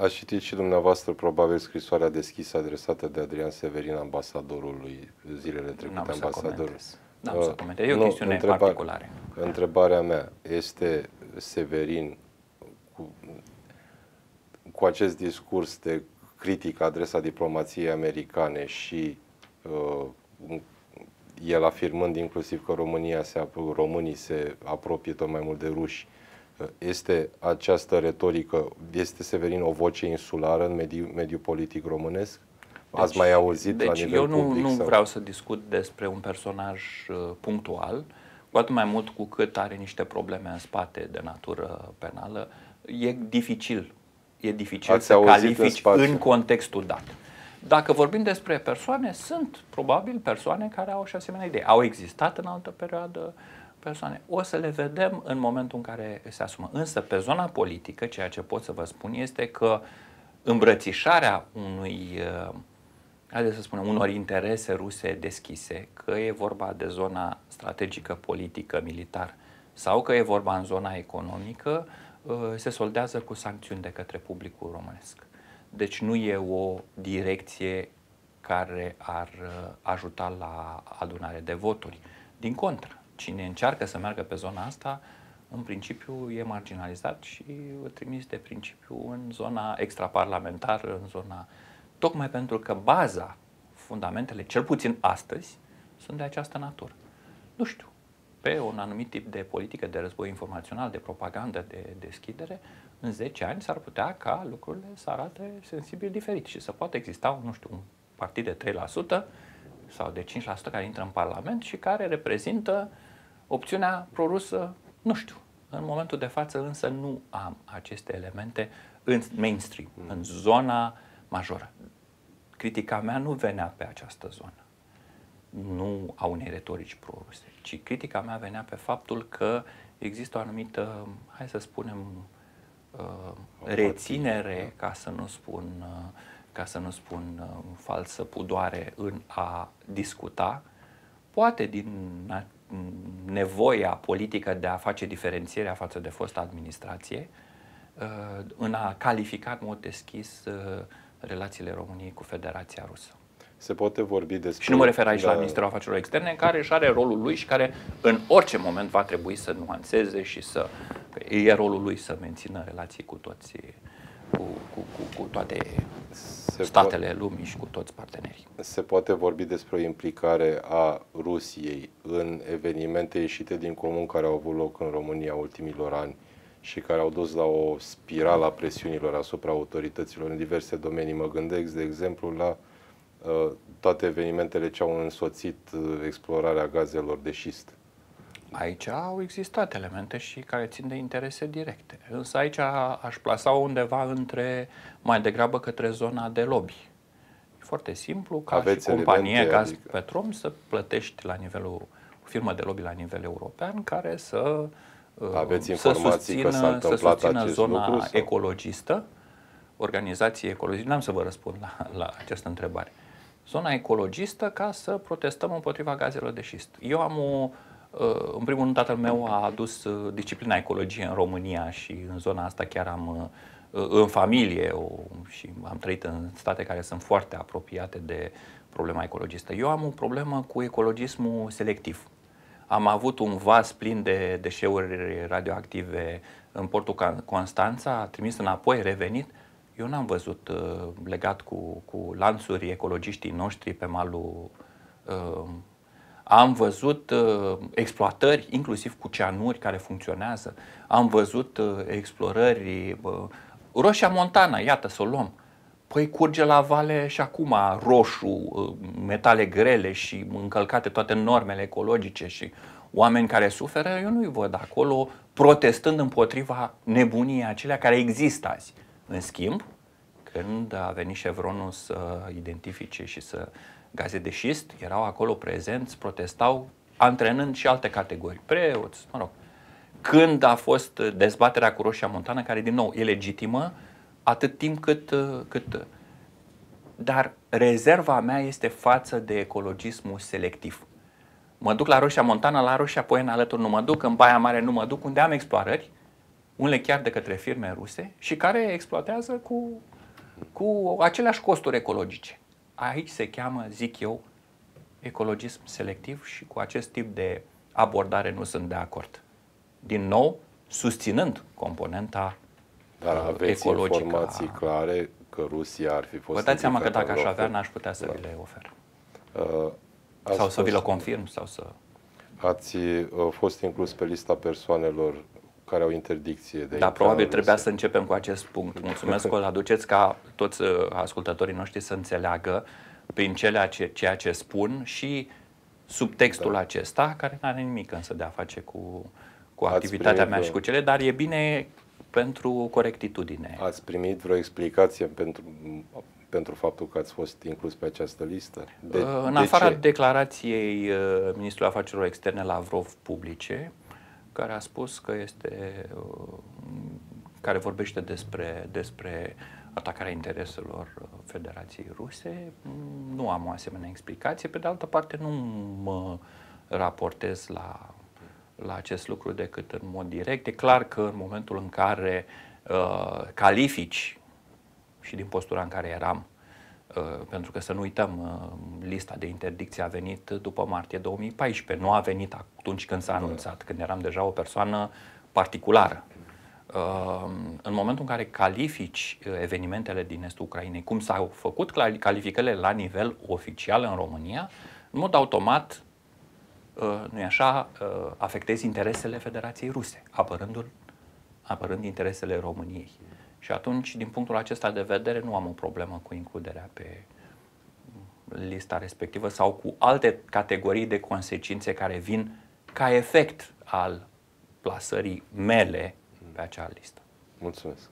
A citit și dumneavoastră probabil scrisoarea deschisă adresată de Adrian Severin, ambasadorului zilele trecute, ambasadorul. N-am uh, să comentez. E o nu, chestiune întreba, particulară. Întrebarea mea este Severin cu, cu acest discurs de critică adresa diplomației americane și uh, el afirmând inclusiv că România se, românii se apropie tot mai mult de ruși, este această retorică, este Severin o voce insulară în mediul mediu politic românesc? Deci, Ați mai auzit deci la nivel eu nu, public? nu sau? vreau să discut despre un personaj uh, punctual, cu atât mai mult cu cât are niște probleme în spate de natură penală. E dificil, e dificil Ați să califici în, în contextul dat. Dacă vorbim despre persoane, sunt probabil persoane care au și asemenea idei. Au existat în altă perioadă persoane. O să le vedem în momentul în care se asumă. Însă, pe zona politică, ceea ce pot să vă spun este că îmbrățișarea unui, uh, haideți să spunem, unor interese ruse deschise, că e vorba de zona strategică, politică, militar, sau că e vorba în zona economică, uh, se soldează cu sancțiuni de către publicul românesc. Deci nu e o direcție care ar uh, ajuta la adunare de voturi. Din contră, cine încearcă să meargă pe zona asta, în principiu e marginalizat și trimis de principiu în zona extraparlamentară, în zona... Tocmai pentru că baza, fundamentele, cel puțin astăzi, sunt de această natură. Nu știu, pe un anumit tip de politică de război informațional, de propagandă, de deschidere, în 10 ani s-ar putea ca lucrurile să arate sensibil diferit și să poată exista, nu știu, un partid de 3% sau de 5% care intră în Parlament și care reprezintă opțiunea prorusă, nu știu. În momentul de față însă nu am aceste elemente în mainstream, mm. în zona majoră. Critica mea nu venea pe această zonă, nu a unei retorici proruse, ci critica mea venea pe faptul că există o anumită, hai să spunem, uh, reținere, ca să nu spun, uh, ca să nu spun uh, falsă pudoare în a discuta, poate din nevoia politică de a face diferențierea față de fosta administrație, în a califica în mod deschis relațiile României cu Federația Rusă. Se poate vorbi despre... Și nu mă refer aici da. la Ministerul Afacerilor Externe, care își are rolul lui și care în orice moment va trebui să nuanțeze și să... E rolul lui să mențină relații cu toți, cu, cu, cu, cu toate se statele po- lumii și cu toți partenerii. Se poate vorbi despre o implicare a Rusiei în evenimente ieșite din comun care au avut loc în România ultimilor ani și care au dus la o spirală a presiunilor asupra autorităților în diverse domenii. Mă gândesc, de exemplu, la uh, toate evenimentele ce au însoțit uh, explorarea gazelor de șist. Aici au existat elemente și care țin de interese directe. Însă aici aș plasa undeva între, mai degrabă către zona de lobby. E foarte simplu, ca Aveți și companie, ca adică... Petrom, să plătești la nivelul, o firmă de lobby la nivel european care să, Aveți să susțină, că s-a să susțină zona lucru, sau? ecologistă, organizații ecologice. N-am să vă răspund la, la această întrebare. Zona ecologistă ca să protestăm împotriva gazelor de șist. Eu am o Uh, în primul rând, tatăl meu a adus uh, disciplina ecologie în România și în zona asta chiar am uh, în familie și am trăit în state care sunt foarte apropiate de problema ecologistă. Eu am o problemă cu ecologismul selectiv. Am avut un vas plin de deșeuri radioactive în portul Constanța, trimis înapoi, revenit. Eu n-am văzut legat cu, cu lanțuri ecologiștii noștri pe malul am văzut uh, exploatări, inclusiv cu ceanuri care funcționează. Am văzut uh, explorări. Uh, Roșia Montana, iată să o luăm. Păi curge la vale și acum roșu, uh, metale grele și încălcate toate normele ecologice și oameni care suferă, eu nu-i văd acolo protestând împotriva nebuniei acelea care există azi. În schimb, când a venit Chevronul să identifice și să gaze de șist, erau acolo prezenți, protestau, antrenând și alte categorii, preoți, mă rog. Când a fost dezbaterea cu Roșia Montană, care din nou e legitimă, atât timp cât, cât dar rezerva mea este față de ecologismul selectiv. Mă duc la Roșia Montană, la Roșia Poiena alături nu mă duc, în Baia Mare nu mă duc, unde am explorări, unele chiar de către firme ruse și care exploatează cu, cu aceleași costuri ecologice. Aici se cheamă, zic eu, ecologism selectiv și cu acest tip de abordare nu sunt de acord. Din nou, susținând componenta Dar uh, aveți ecologică. informații clare că Rusia ar fi fost Vă dați seama că implicată dacă în aș avea, vreo n-aș putea să Da. vi le ofer. Uh, ați Sau să vi le fost- confirm, sau să... Ați uh, fost inclus pe lista persoanelor care au interdicție de Da, intrare probabil în trebuia Rusia. să începem cu acest punct. Mulțumesc că îl aduceți ca toți uh, ascultătorii noștri să înțeleagă prin ceea ce, ceea ce spun și subtextul da. acesta, care nu are nimic însă de a face cu, cu Ați activitatea primit mea vreo- și cu cele, dar e bine pentru corectitudine. Ați primit vreo explicație pentru, pentru faptul că ați fost inclus pe această listă? De, în afara ce? declarației uh, Ministrului Afacerilor Externe Lavrov publice, care a spus că este, uh, care vorbește despre, despre atacarea intereselor uh, Federației Ruse, mm, nu am o asemenea explicație. Pe de altă parte, nu mă raportez la, la acest lucru decât în mod direct. E clar că în momentul în care uh, califici și din postura în care eram, uh, pentru că să nu uităm, uh, lista de interdicție a venit după martie 2014, nu a venit atunci când s-a anunțat, când eram deja o persoană particulară. Uh, În momentul în care califici uh, evenimentele din estul Ucrainei, cum s-au făcut cla- calificările la nivel oficial în România, în mod automat, nu e așa, uh, afectezi interesele Federației Ruse, apărându-l apărând interesele României. Și atunci, din punctul acesta de vedere, nu am o problemă cu includerea pe lista respectivă sau cu alte categorii de consecințe care vin ca efect al plasării mele pe acea listă. Mulțumesc.